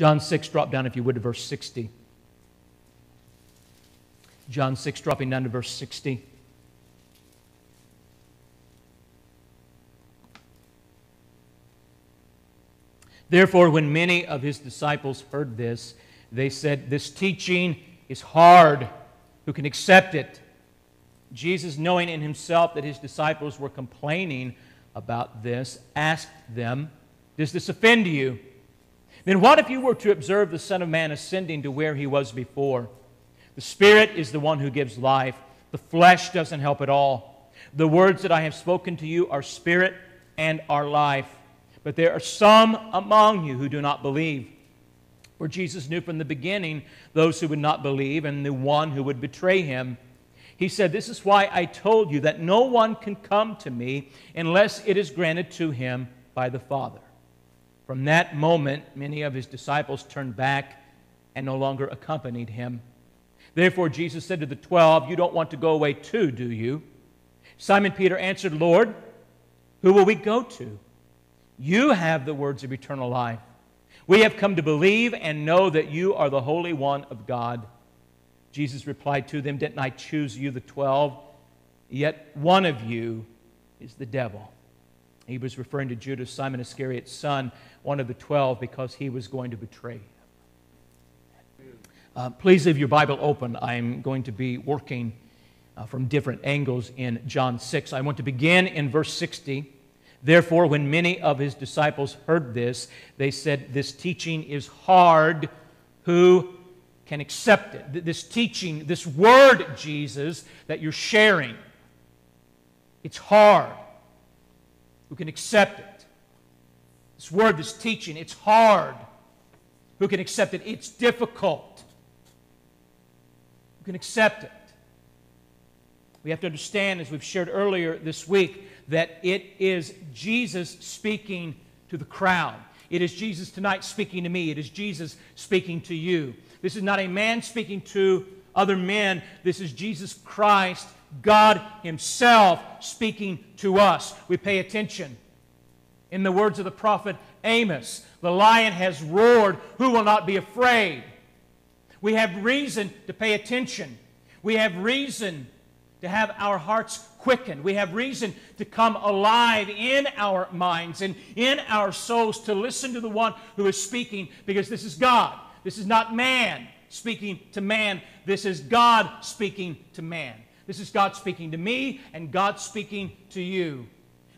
John 6, drop down if you would to verse 60. John 6, dropping down to verse 60. Therefore, when many of his disciples heard this, they said, This teaching is hard. Who can accept it? Jesus, knowing in himself that his disciples were complaining about this, asked them, Does this offend you? Then what if you were to observe the Son of Man ascending to where he was before? The Spirit is the one who gives life, the flesh doesn't help at all. The words that I have spoken to you are spirit and are life. But there are some among you who do not believe. For Jesus knew from the beginning those who would not believe and the one who would betray him. He said, This is why I told you that no one can come to me unless it is granted to him by the Father. From that moment, many of his disciples turned back and no longer accompanied him. Therefore, Jesus said to the twelve, You don't want to go away too, do you? Simon Peter answered, Lord, who will we go to? You have the words of eternal life. We have come to believe and know that you are the Holy One of God. Jesus replied to them, Didn't I choose you, the twelve? Yet one of you is the devil. He was referring to Judas, Simon Iscariot's son, one of the twelve, because he was going to betray him. Uh, please leave your Bible open. I'm going to be working uh, from different angles in John 6. I want to begin in verse 60 Therefore, when many of his disciples heard this, they said, This teaching is hard. Who can accept it? This teaching, this word, Jesus, that you're sharing, it's hard. Who can accept it? This word, this teaching, it's hard. Who can accept it? It's difficult. Who can accept it? We have to understand, as we've shared earlier this week, that it is Jesus speaking to the crowd. It is Jesus tonight speaking to me. It is Jesus speaking to you. This is not a man speaking to other men. This is Jesus Christ, God Himself, speaking to us. We pay attention. In the words of the prophet Amos, the lion has roared. Who will not be afraid? We have reason to pay attention. We have reason to have our hearts quickened. We have reason to come alive in our minds and in our souls to listen to the one who is speaking because this is God. This is not man speaking to man. This is God speaking to man. This is God speaking to me and God speaking to you.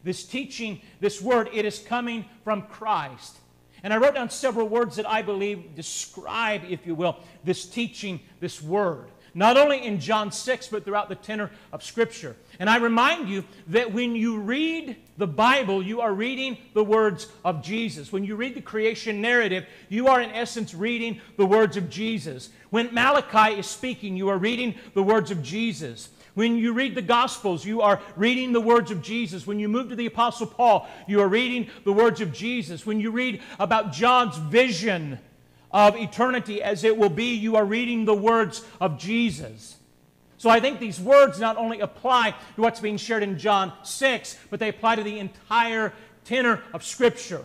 This teaching, this word, it is coming from Christ. And I wrote down several words that I believe describe, if you will, this teaching, this word not only in John 6, but throughout the tenor of Scripture. And I remind you that when you read the Bible, you are reading the words of Jesus. When you read the creation narrative, you are in essence reading the words of Jesus. When Malachi is speaking, you are reading the words of Jesus. When you read the Gospels, you are reading the words of Jesus. When you move to the Apostle Paul, you are reading the words of Jesus. When you read about John's vision, of eternity as it will be, you are reading the words of Jesus. So I think these words not only apply to what's being shared in John 6, but they apply to the entire tenor of Scripture.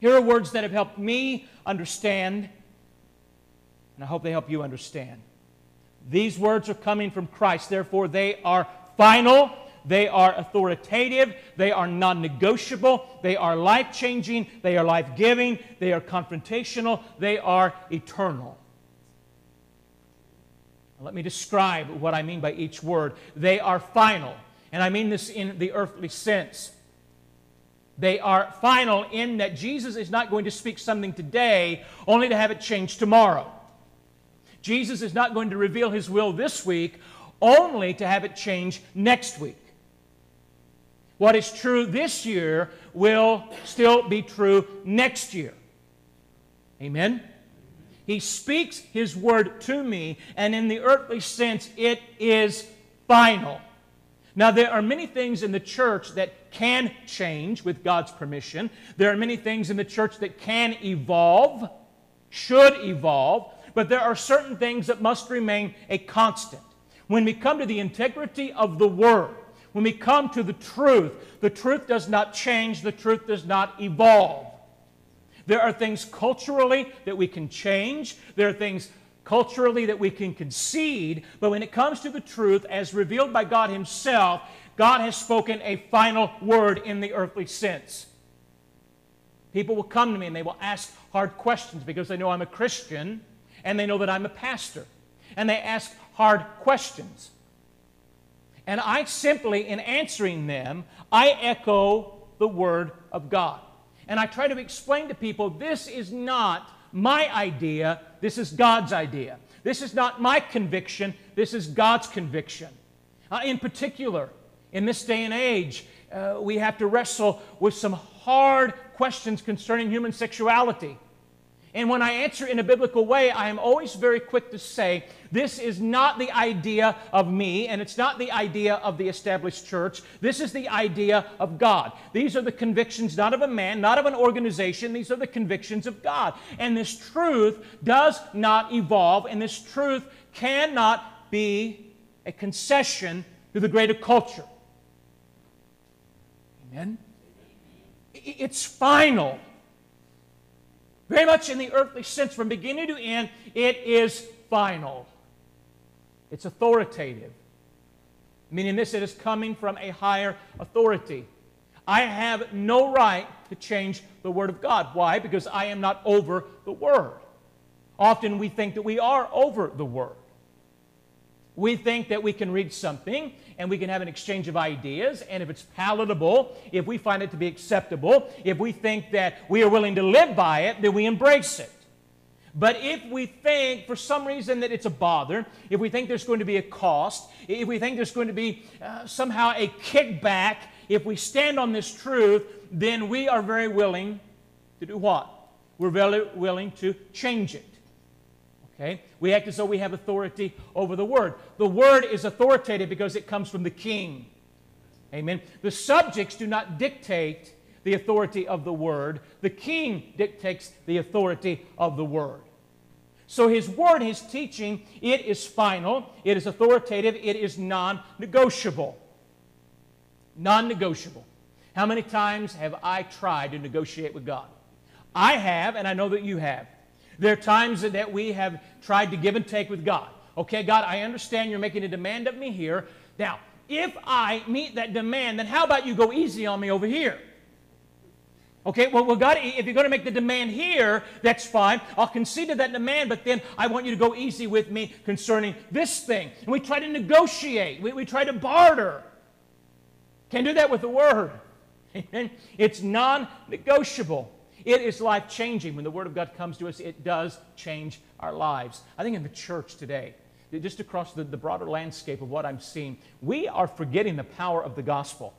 Here are words that have helped me understand, and I hope they help you understand. These words are coming from Christ, therefore, they are final they are authoritative. They are non negotiable. They are life changing. They are life giving. They are confrontational. They are eternal. Let me describe what I mean by each word. They are final, and I mean this in the earthly sense. They are final in that Jesus is not going to speak something today only to have it change tomorrow. Jesus is not going to reveal his will this week only to have it change next week. What is true this year will still be true next year. Amen? He speaks His word to me, and in the earthly sense, it is final. Now, there are many things in the church that can change with God's permission. There are many things in the church that can evolve, should evolve, but there are certain things that must remain a constant. When we come to the integrity of the Word, when we come to the truth, the truth does not change, the truth does not evolve. There are things culturally that we can change. There are things culturally that we can concede. But when it comes to the truth as revealed by God Himself, God has spoken a final word in the earthly sense. People will come to me and they will ask hard questions because they know I'm a Christian and they know that I'm a pastor. And they ask hard questions. And I simply, in answering them, I echo the Word of God. And I try to explain to people this is not my idea, this is God's idea. This is not my conviction, this is God's conviction. Uh, in particular, in this day and age, uh, we have to wrestle with some hard questions concerning human sexuality. And when I answer in a biblical way, I am always very quick to say, this is not the idea of me, and it's not the idea of the established church. This is the idea of God. These are the convictions not of a man, not of an organization. These are the convictions of God. And this truth does not evolve, and this truth cannot be a concession to the greater culture. Amen? It's final. Very much in the earthly sense, from beginning to end, it is final. It's authoritative, meaning this, it is coming from a higher authority. I have no right to change the Word of God. Why? Because I am not over the Word. Often we think that we are over the Word. We think that we can read something and we can have an exchange of ideas, and if it's palatable, if we find it to be acceptable, if we think that we are willing to live by it, then we embrace it. But if we think for some reason that it's a bother, if we think there's going to be a cost, if we think there's going to be uh, somehow a kickback, if we stand on this truth, then we are very willing to do what? We're very willing to change it. Okay? We act as though we have authority over the Word. The Word is authoritative because it comes from the King. Amen. The subjects do not dictate the authority of the Word, the King dictates the authority of the Word. So His Word, His teaching, it is final, it is authoritative, it is non negotiable. Non negotiable. How many times have I tried to negotiate with God? I have, and I know that you have. There are times that we have tried to give and take with God. Okay, God, I understand you're making a demand of me here. Now, if I meet that demand, then how about you go easy on me over here? Okay, well, well, God, if you're going to make the demand here, that's fine. I'll concede to that demand, but then I want you to go easy with me concerning this thing. And we try to negotiate, we, we try to barter. Can't do that with the word. It's non negotiable. It is life changing. When the Word of God comes to us, it does change our lives. I think in the church today, just across the, the broader landscape of what I'm seeing, we are forgetting the power of the gospel.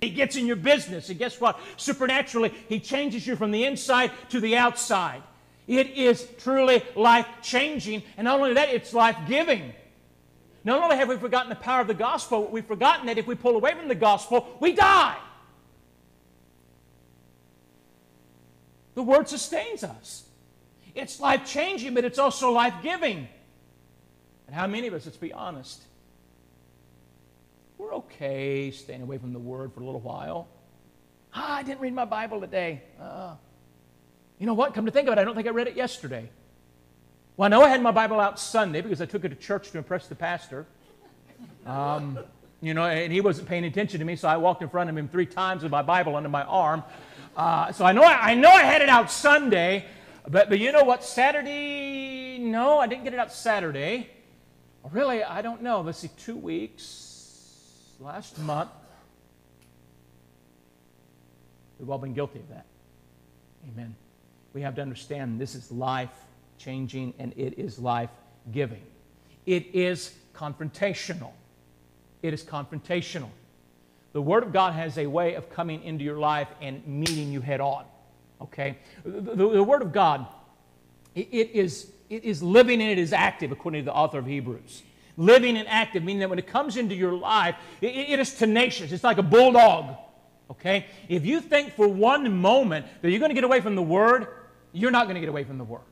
He gets in your business, and guess what? Supernaturally, He changes you from the inside to the outside. It is truly life changing, and not only that, it's life giving. Not only have we forgotten the power of the gospel, we've forgotten that if we pull away from the gospel, we die. The Word sustains us. It's life changing, but it's also life giving. And how many of us, let's be honest, we're okay staying away from the Word for a little while. Ah, I didn't read my Bible today. Uh, you know what? Come to think of it, I don't think I read it yesterday. Well, I know I had my Bible out Sunday because I took it to church to impress the pastor. Um, you know, and he wasn't paying attention to me, so I walked in front of him three times with my Bible under my arm. Uh, so I know I, I know I had it out Sunday, but, but you know what? Saturday, no, I didn't get it out Saturday. Really, I don't know. Let's see, two weeks, last month. We've all been guilty of that. Amen. We have to understand this is life changing and it is life giving. It is confrontational. It is confrontational. The Word of God has a way of coming into your life and meeting you head on. Okay? The, the, the Word of God, it, it, is, it is living and it is active, according to the author of Hebrews. Living and active, meaning that when it comes into your life, it, it is tenacious. It's like a bulldog. Okay? If you think for one moment that you're going to get away from the Word, you're not going to get away from the Word.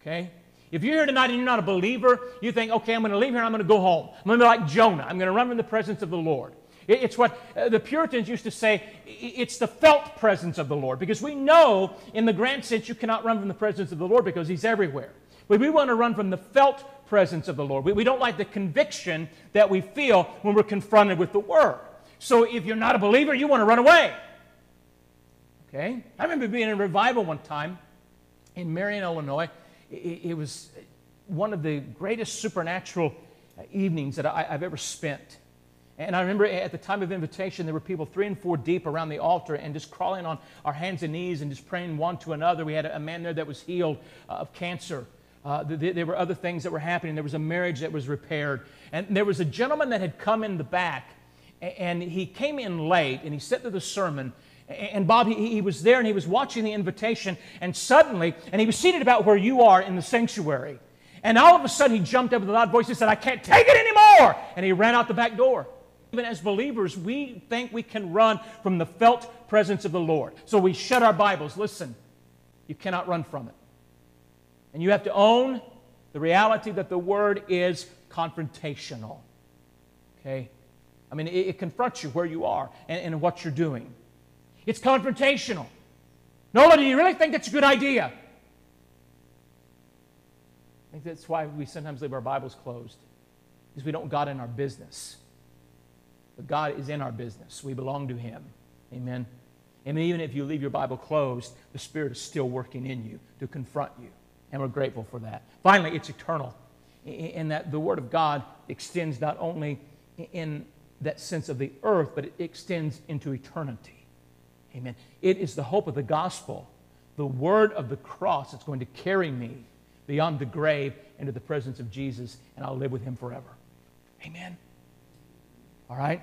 Okay? If you're here tonight and you're not a believer, you think, okay, I'm going to leave here and I'm going to go home. I'm going to be like Jonah. I'm going to run from the presence of the Lord. It's what uh, the Puritans used to say it's the felt presence of the Lord. Because we know, in the grand sense, you cannot run from the presence of the Lord because He's everywhere. But we want to run from the felt presence of the Lord. We, don't like the conviction that we feel when we're confronted with the Word. So if you're not a believer, you want to run away. Okay? I remember being in a revival one time in Marion, Illinois. It, it was one of the greatest supernatural evenings that I've ever spent. And I remember at the time of invitation, there were people three and four deep around the altar and just crawling on our hands and knees and just praying one to another. We had a man there that was healed uh, of cancer. Uh, there were other things that were happening. There was a marriage that was repaired. And there was a gentleman that had come in the back, and he came in late, and he sat through the sermon. And Bob, he, he was there, and he was watching the invitation, and suddenly, and he was seated about where you are in the sanctuary. And all of a sudden, he jumped up with a loud voice and said, I can't take it anymore! And he ran out the back door. Even as believers, we think we can run from the felt presence of the Lord. So we shut our Bibles. Listen, you cannot run from it. And you have to own the reality that the word is confrontational. Okay? I mean, it, it confronts you where you are and, and, what you're doing. It's confrontational. Nola, do you really think that's a good idea? I think that's why we sometimes leave our Bibles closed, because we don't God in our business. But God is in our business. We belong to Him. Amen. And even if you leave your Bible closed, the Spirit is still working in you to confront you and we're grateful for that. Finally, it's eternal in that the Word of God extends not only in that sense of the earth, but it extends into eternity. Amen. It is the hope of the gospel, the word of the cross that's going to carry me beyond the grave into the presence of Jesus, and I'll live with him forever. Amen. All right?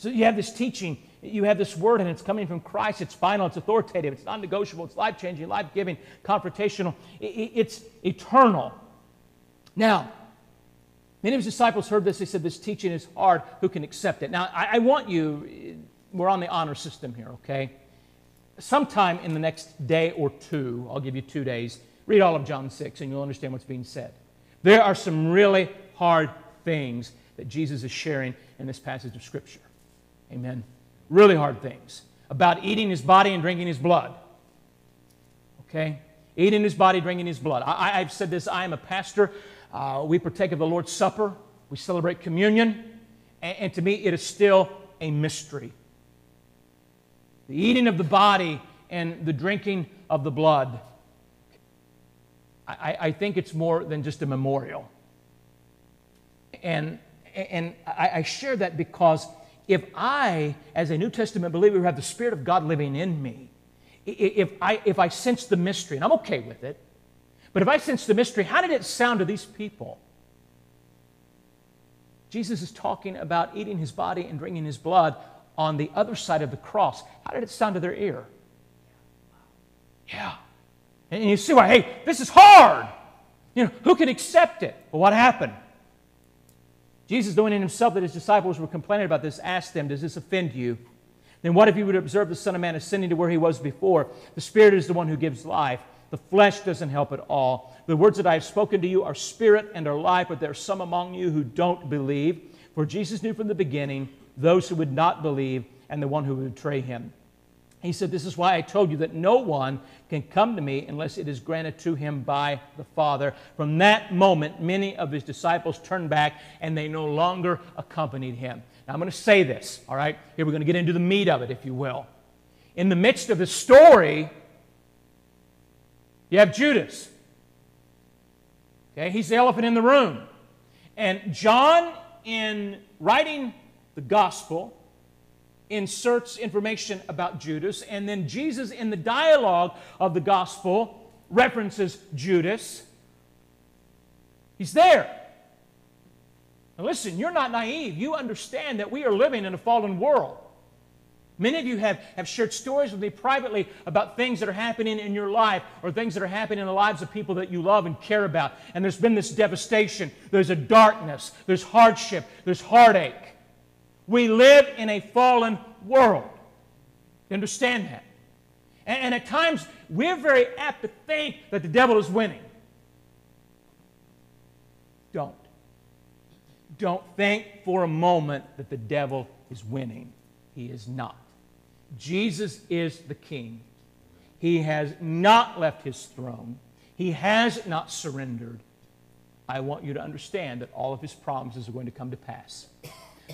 So you have this teaching you have this word and it's coming from Christ. It's final, it's authoritative, it's non negotiable, it's life changing, life giving, confrontational, it's eternal. Now, many of his disciples heard this. They said, This teaching is hard. Who can accept it? Now, I, I want you, we're on the honor system here, okay? Sometime in the next day or two, I'll give you two days, read all of John 6 and you'll understand what's being said. There are some really hard things that Jesus is sharing in this passage of Scripture. Amen really hard things about eating his body and drinking his blood. Okay? Eating his body, drinking his blood. I, have said this I am a pastor. Uh, we partake of the Lord's Supper, we celebrate communion, and, and to me, it is still a mystery. The eating of the body and the drinking of the blood. I, I think it's more than just a memorial. And, and I, I share that because if I, as a New Testament believer, have the Spirit of God living in me, if I, if I sense the mystery, and I'm okay with it, but if I sense the mystery, how did it sound to these people? Jesus is talking about eating his body and drinking his blood on the other side of the cross. How did it sound to their ear? Yeah. And you see why, hey, this is hard. You know, who can accept it? Well, what happened? Jesus, knowing in himself that his disciples were complaining about this, asked them, Does this offend you? Then what if you would observe the Son of Man ascending to where he was before? The Spirit is the one who gives life. The flesh doesn't help at all. The words that I have spoken to you are spirit and are life, but there are some among you who don't believe. For Jesus knew from the beginning those who would not believe and the one who would betray him. He said, This is why I told you that no one can come to me unless it is granted to him by the Father. From that moment, many of his disciples turned back and they no longer accompanied him. Now, I'm going to say this, all right? Here we're going to get into the meat of it, if you will. In the midst of the story, you have Judas. Okay, he's the elephant in the room. And John, in writing the gospel, inserts information about Judas, and then Jesus, in the dialogue of the gospel, references Judas. He's there. Now, listen, you're not naive. You understand that we are living in a fallen world. Many of you have, have shared stories with me privately about things that are happening in your life or things that are happening in the lives of people that you love and care about. And there's been this devastation, there's a darkness, there's hardship, there's heartache. We live in a fallen world. You understand that? And, and at times, we're very apt to think that the devil is winning. Don't. Don't think for a moment that the devil is winning. He is not. Jesus is the king. He has not left his throne. He has not surrendered. I want you to understand that all of his promises are going to come to pass.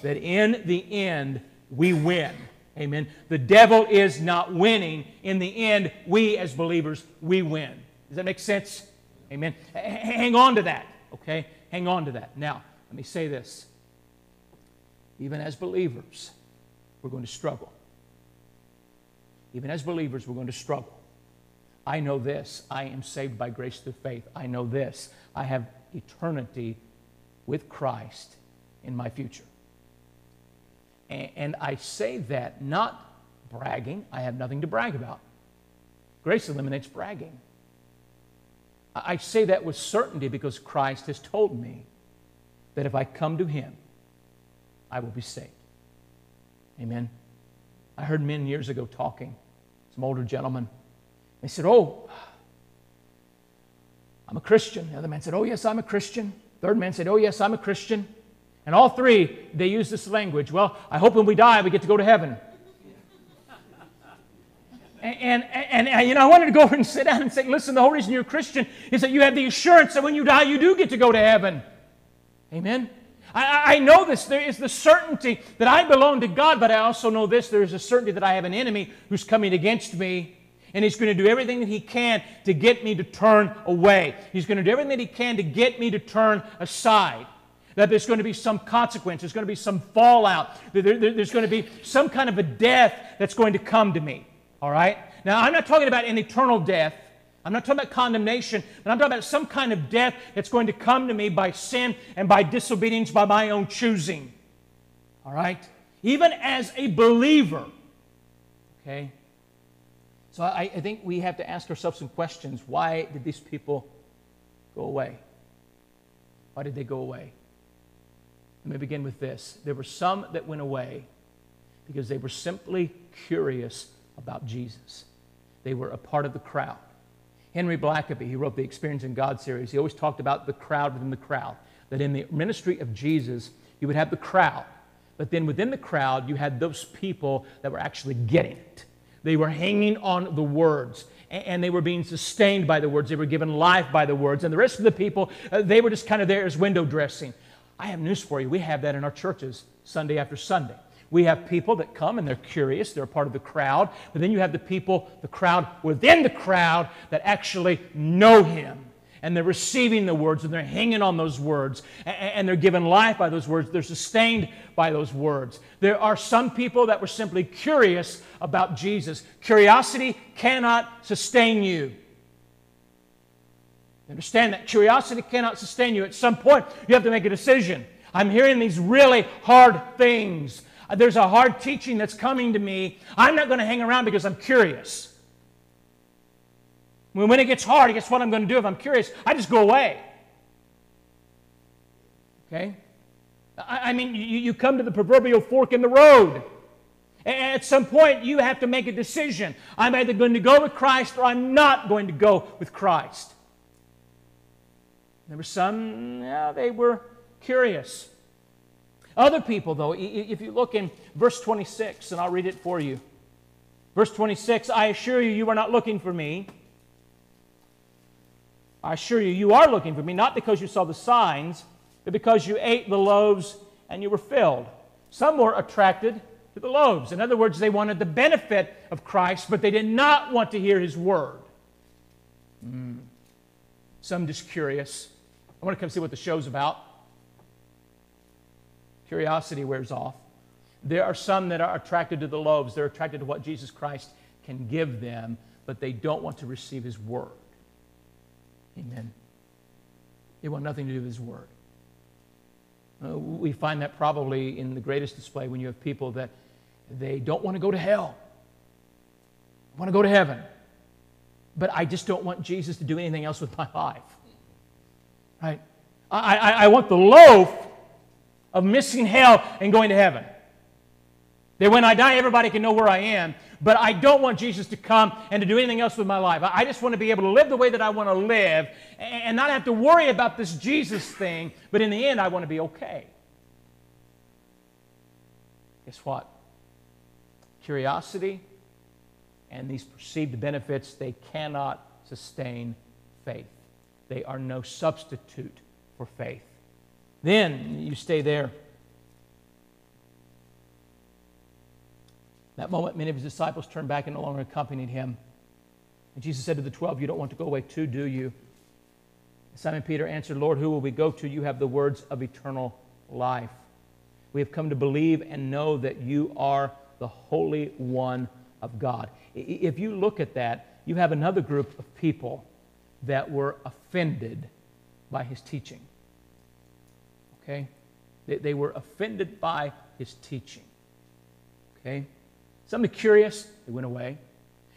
That in the end, we win. Amen. The devil is not winning. In the end, we as believers, we win. Does that make sense? Amen. Hang on to that, okay? Hang on to that. Now, let me say this. Even as believers, we're going to struggle. Even as believers, we're going to struggle. I know this. I am saved by grace through faith. I know this. I have eternity with Christ in my future. And I say that not bragging. I have nothing to brag about. Grace eliminates bragging. I say that with certainty because Christ has told me that if I come to Him, I will be saved. Amen. I heard men years ago talking, some older gentlemen. They said, Oh, I'm a Christian. The other man said, Oh, yes, I'm a Christian. Third man said, Oh, yes, I'm a Christian. And all three, they use this language. Well, I hope when we die, we get to go to heaven. And, and, and, you know, I wanted to go over and sit down and say, listen, the whole reason you're a Christian is that you have the assurance that when you die, you do get to go to heaven. Amen? I, I know this. There is the certainty that I belong to God, but I also know this. There is a certainty that I have an enemy who's coming against me. And he's going to do everything that he can to get me to turn away. He's going to do everything that he can to get me to turn aside that there's going to be some consequence, there's going to be some fallout, there's going to be some kind of a death that's going to come to me. All right? Now, I'm not talking about an eternal death. I'm not talking about condemnation, but I'm talking about some kind of death that's going to come to me by sin and by disobedience by my own choosing. All right? Even as a believer. Okay? So I, I think we have to ask ourselves some questions. Why did these people go away? Why did they go away? Let me begin with this. There were some that went away because they were simply curious about Jesus. They were a part of the crowd. Henry Blackaby, he wrote the Experiencing God series, he always talked about the crowd within the crowd. That in the ministry of Jesus, you would have the crowd, but then within the crowd, you had those people that were actually getting it. They were hanging on the words and they were being sustained by the words. They were given life by the words. And the rest of the people, uh, they were just kind of there as window dressing. I have news for you. We have that in our churches Sunday after Sunday. We have people that come and they're curious, they're part of the crowd, but then you have the people, the crowd within the crowd that actually know Him. And they're receiving the words and they're hanging on those words and they're given life by those words. They're sustained by those words. There are some people that were simply curious about Jesus. Curiosity cannot sustain you. Understand that curiosity cannot sustain you. At some point, you have to make a decision. I'm hearing these really hard things. Uh, there's a hard teaching that's coming to me. I'm not going to hang around because I'm curious. When it gets hard, guess what I'm going to do if I'm curious? I just go away. Okay? I, mean, you come to the proverbial fork in the road. At some point, you have to make a decision. I'm either going to go with Christ or I'm not going to go with Christ. There were some, yeah, they were curious. Other people, though, if you look in verse 26, and I'll read it for you. Verse 26 I assure you, you are not looking for me. I assure you, you are looking for me, not because you saw the signs, but because you ate the loaves and you were filled. Some were attracted to the loaves. In other words, they wanted the benefit of Christ, but they did not want to hear his word. Mm. Some just curious. I want to come see what the show's about. Curiosity wears off. There are some that are attracted to the loaves, they're attracted to what Jesus Christ can give them, but they don't want to receive his word. Amen. They want nothing to do with his word. Uh, we find that probably in the greatest display when you have people that they don't want to go to hell. I want to go to heaven. But I just don't want Jesus to do anything else with my life. Right? I, I, I want the loaf of missing hell and going to heaven. That when I die, everybody can know where I am. But I don't want Jesus to come and to do anything else with my life. I just want to be able to live the way that I want to live and not have to worry about this Jesus thing. But in the end, I want to be okay. guess what? Curiosity and these perceived benefits, they cannot sustain faith. They are no substitute for faith. Then you stay there. That moment, many of his disciples turned back and no longer accompanied him. And Jesus said to the twelve, You don't want to go away too, do you? Simon Peter answered, Lord, who will we go to? You have the words of eternal life. We have come to believe and know that you are the Holy One of God. If you look at that, you have another group of people that were offended by his teaching. Okay? They, they were offended by his teaching. Okay? Some are curious, they went away.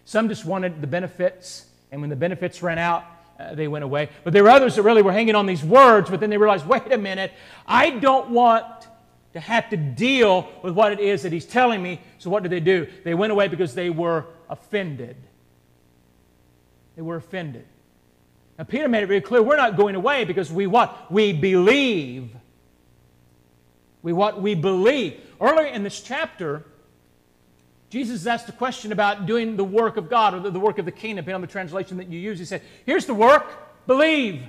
Some just wanted the benefits, and when the benefits ran out, uh, they went away. But there were others that really were hanging on these words, but then they realized wait a minute, I don't want to have to deal with what it is that he's telling me. So what did they do? They went away because they were offended. They were offended. Peter made it very clear we're not going away because we what? We believe. We what? We believe. Earlier in this chapter, Jesus asked a question about doing the work of God or the work of the kingdom, depending on the translation that you use. He said, Here's the work believe.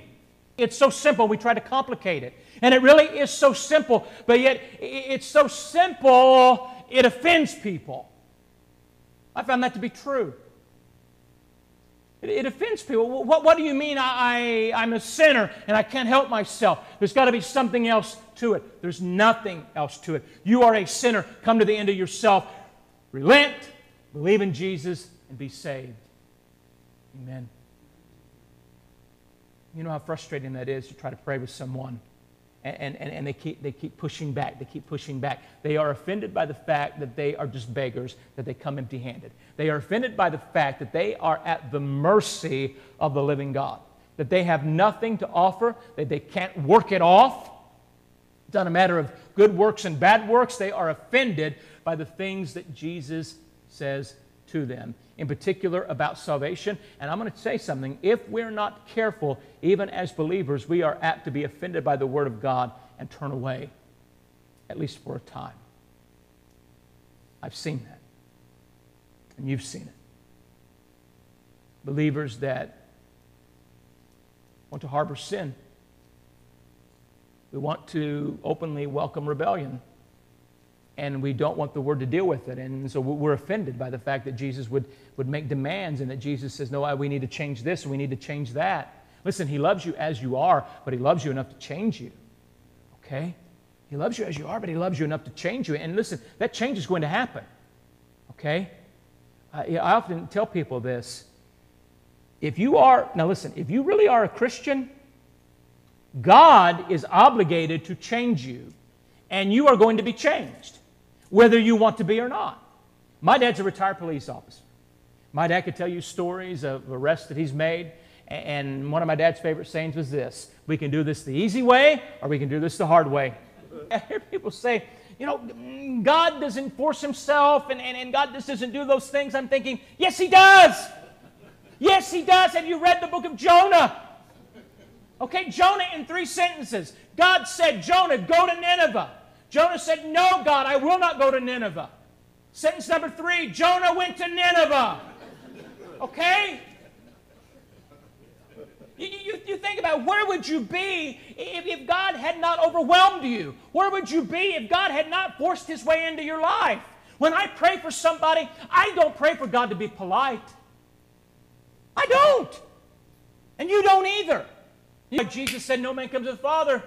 It's so simple, we try to complicate it. And it really is so simple, but yet it's so simple, it offends people. I found that to be true. It, it offends people. What, what do you mean I, I, I'm a sinner and I can't help myself? There's got to be something else to it. There's nothing else to it. You are a sinner. Come to the end of yourself. Relent, believe in Jesus, and be saved. Amen. You know how frustrating that is to try to pray with someone and, and, and they, keep, they keep pushing back. They keep pushing back. They are offended by the fact that they are just beggars, that they come empty handed. They are offended by the fact that they are at the mercy of the living God, that they have nothing to offer, that they can't work it off. It's not a matter of good works and bad works. They are offended by the things that Jesus says to them, in particular about salvation. And I'm going to say something. If we're not careful, even as believers, we are apt to be offended by the Word of God and turn away, at least for a time. I've seen that. And you've seen it. Believers that want to harbor sin. We want to openly welcome rebellion and we don't want the word to deal with it. And so we're offended by the fact that Jesus would, would make demands and that Jesus says, no, we need to change this, we need to change that. Listen, he loves you as you are, but he loves you enough to change you. Okay? He loves you as you are, but he loves you enough to change you. And listen, that change is going to happen. Okay? I, I often tell people this. If you are, now listen, if you really are a Christian, God is obligated to change you, and you are going to be changed whether you want to be or not. My dad's a retired police officer. My dad could tell you stories of arrests that he's made. And one of my dad's favorite sayings was this We can do this the easy way, or we can do this the hard way. I hear people say, you know, God doesn't force himself and, and, and God just doesn't do those things. I'm thinking, yes, he does. Yes, he does. Have you read the book of Jonah? Okay, Jonah in three sentences. God said, Jonah, go to Nineveh. Jonah said, No, God, I will not go to Nineveh. Sentence number three Jonah went to Nineveh. Okay? You, you, you, think about where would you be if, if God had not overwhelmed you? Where would you be if God had not forced his way into your life? When I pray for somebody, I don't pray for God to be polite. I don't. And you don't either. Jesus said, No man comes to the Father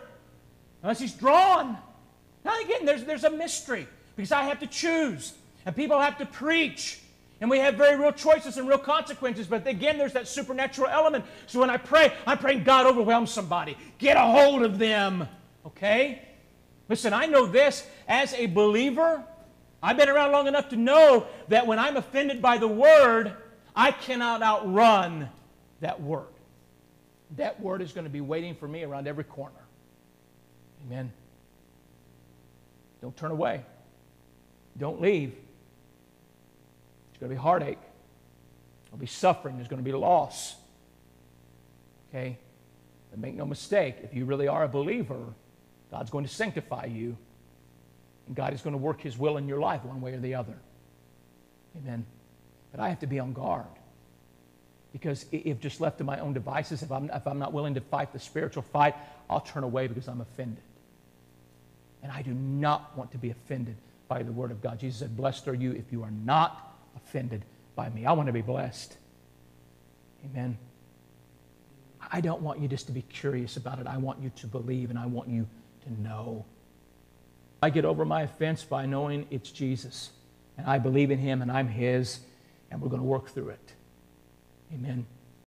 unless he's drawn. Now, again, there's, there's a mystery because I have to choose and people have to preach. And we have very real choices and real consequences. But again, there's that supernatural element. So when I pray, I'm praying God overwhelm somebody, get a hold of them. Okay? Listen, I know this as a believer. I've been around long enough to know that when I'm offended by the word, I cannot outrun that word. That word is going to be waiting for me around every corner. Amen. Don't turn away. Don't leave. There's going to be heartache. There'll be suffering. There's going to be loss. Okay? But make no mistake, if you really are a believer, God's going to sanctify you. And God is going to work His will in your life one way or the other. Amen. But I have to be on guard. Because if just left to my own devices, if I'm, if I'm not willing to fight the spiritual fight, I'll turn away because I'm offended. And I do not want to be offended by the Word of God. Jesus said, Blessed are you if you are not offended by me. I want to be blessed. Amen. I don't want you just to be curious about it. I want you to believe and I want you to know. I get over my offense by knowing it's Jesus and I believe in him and I'm his and we're going to work through it. Amen.